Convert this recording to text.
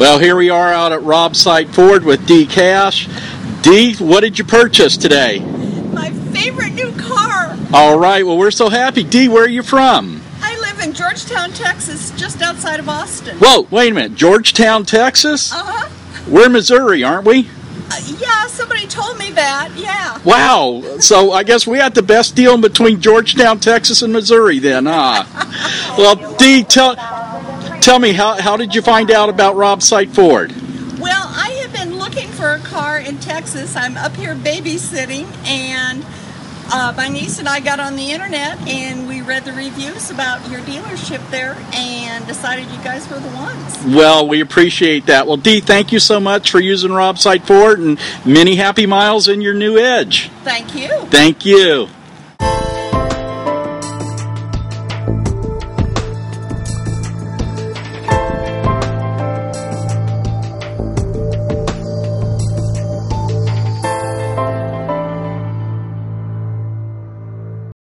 Well, here we are out at Rob Sight Ford with D Cash. D, what did you purchase today? My favorite new car. All right, well, we're so happy. D, where are you from? I live in Georgetown, Texas, just outside of Austin. Whoa, wait a minute. Georgetown, Texas? Uh huh. We're Missouri, aren't we? Uh, yeah, somebody told me that. Yeah. Wow. So I guess we had the best deal in between Georgetown, Texas, and Missouri then, huh? well, D, tell, tell me, how, how did you find out about Rob Sight Ford? Well, I have been looking for a car in Texas. I'm up here babysitting, and uh, my niece and I got on the internet and we read the reviews about your dealership there and decided you guys were the ones. Well, we appreciate that. Well, Dee, thank you so much for using Rob Sight Ford and many happy miles in your new Edge. Thank you. Thank you.